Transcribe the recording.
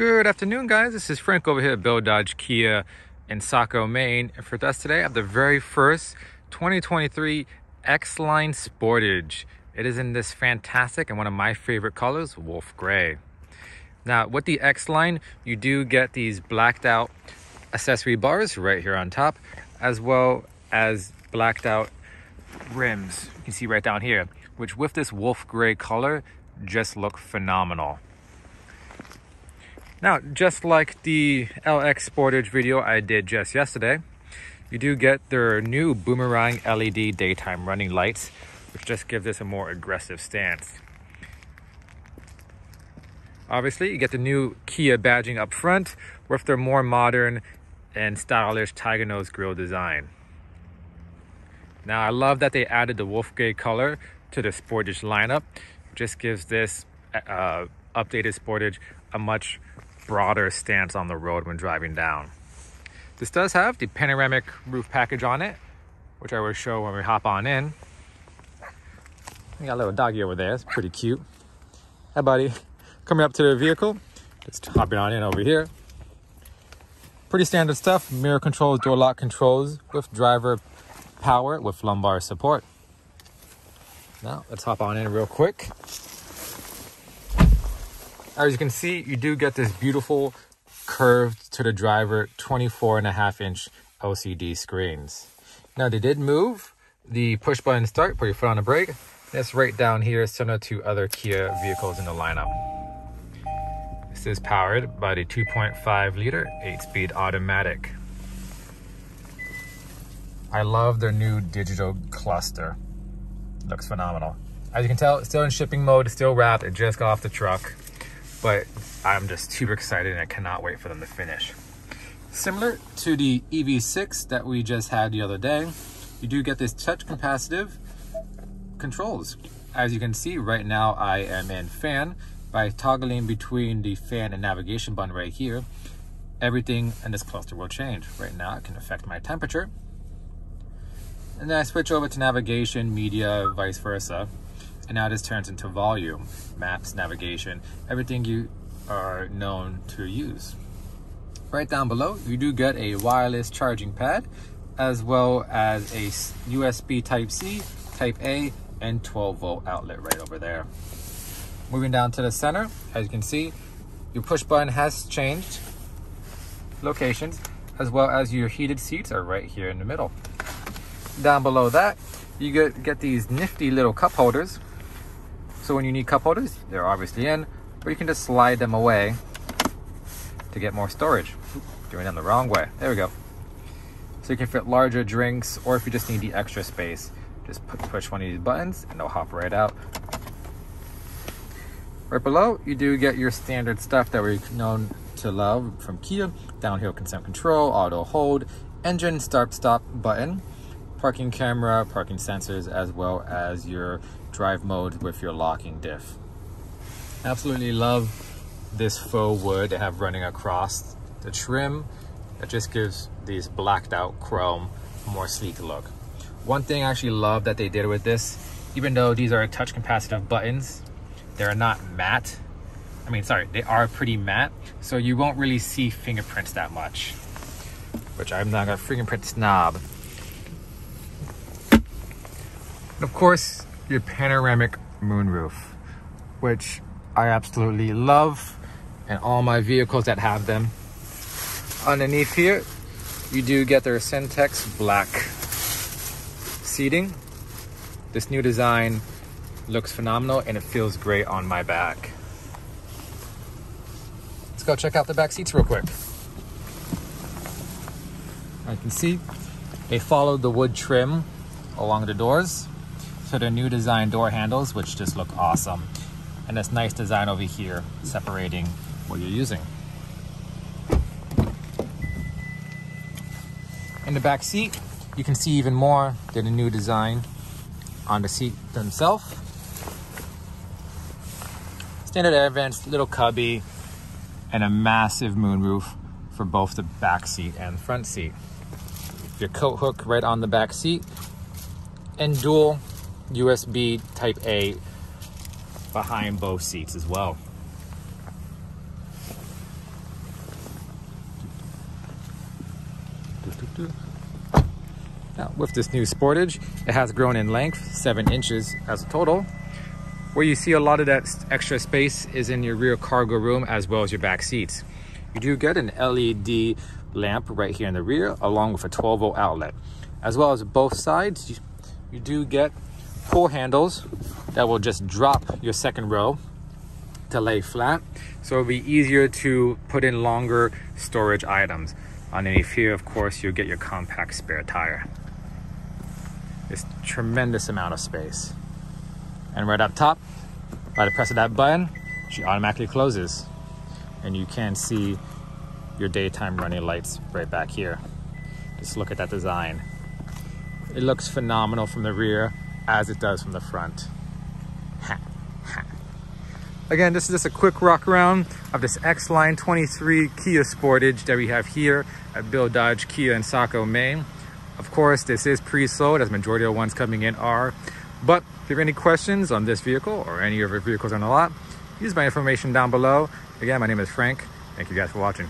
Good afternoon, guys. This is Frank over here at Bill Dodge Kia in Saco, Maine. And for us today, I have the very first 2023 X-Line Sportage. It is in this fantastic and one of my favorite colors, Wolf Gray. Now, with the X-Line, you do get these blacked out accessory bars right here on top, as well as blacked out rims. You can see right down here, which with this Wolf Gray color, just look phenomenal. Now, just like the LX Sportage video I did just yesterday, you do get their new Boomerang LED daytime running lights, which just give this a more aggressive stance. Obviously, you get the new Kia badging up front with their more modern and stylish tiger nose grille design. Now, I love that they added the Wolf Gray color to the Sportage lineup. Just gives this uh, updated Sportage a much broader stance on the road when driving down. This does have the panoramic roof package on it, which I will show when we hop on in. We got a little doggy over there, it's pretty cute. Hi buddy. Coming up to the vehicle, just hopping on in over here. Pretty standard stuff, mirror controls, door lock controls with driver power with lumbar support. Now let's hop on in real quick. As you can see, you do get this beautiful curved to the driver 24 and a half inch LCD screens. Now they did move the push button start, put your foot on the brake. That's right down here, similar to other Kia vehicles in the lineup. This is powered by the 2.5 liter 8-speed automatic. I love their new digital cluster. Looks phenomenal. As you can tell, still in shipping mode, still wrapped, it just got off the truck but I'm just super excited and I cannot wait for them to finish. Similar to the EV6 that we just had the other day, you do get this touch capacitive controls. As you can see right now, I am in fan. By toggling between the fan and navigation button right here, everything in this cluster will change. Right now, it can affect my temperature. And then I switch over to navigation, media, vice versa. And now this turns into volume, maps, navigation, everything you are known to use. Right down below, you do get a wireless charging pad, as well as a USB Type-C, Type-A, and 12 volt outlet right over there. Moving down to the center, as you can see, your push button has changed locations, as well as your heated seats are right here in the middle. Down below that, you get, get these nifty little cup holders so when you need cup holders, they're obviously in, but you can just slide them away to get more storage. doing them the wrong way. There we go. So you can fit larger drinks, or if you just need the extra space, just push one of these buttons and they'll hop right out. Right below, you do get your standard stuff that we're known to love from Kia. Downhill descent control, auto hold, engine start stop button, parking camera, parking sensors, as well as your drive mode with your locking diff. Absolutely love this faux wood they have running across the trim. It just gives these blacked out chrome a more sleek look. One thing I actually love that they did with this, even though these are touch capacitive buttons, they're not matte. I mean, sorry, they are pretty matte, so you won't really see fingerprints that much, which I'm not a fingerprint snob. Of course, your panoramic moonroof, which I absolutely love, and all my vehicles that have them. Underneath here, you do get their Syntex black seating. This new design looks phenomenal and it feels great on my back. Let's go check out the back seats real quick. I can see they followed the wood trim along the doors to the new design door handles, which just look awesome. And this nice design over here, separating what you're using. In the back seat, you can see even more than the new design on the seat themselves. Standard air vents, little cubby, and a massive moonroof for both the back seat and front seat. Your coat hook right on the back seat, and dual USB Type A behind both seats as well. Now, with this new Sportage, it has grown in length, seven inches as a total. Where you see a lot of that extra space is in your rear cargo room as well as your back seats. You do get an LED lamp right here in the rear along with a 12 volt outlet. As well as both sides, you do get pull handles that will just drop your second row to lay flat. So it'll be easier to put in longer storage items. Underneath here, of course, you'll get your compact spare tire. This tremendous amount of space. And right up top, by the press of that button, she automatically closes. And you can see your daytime running lights right back here. Just look at that design. It looks phenomenal from the rear as it does from the front. Again, this is just a quick walkaround of this X-Line 23 Kia Sportage that we have here at Bill Dodge Kia in Saco, Maine. Of course, this is pre-sold as majority of the ones coming in are. But if you have any questions on this vehicle or any of your vehicles on the lot, use my information down below. Again, my name is Frank. Thank you guys for watching.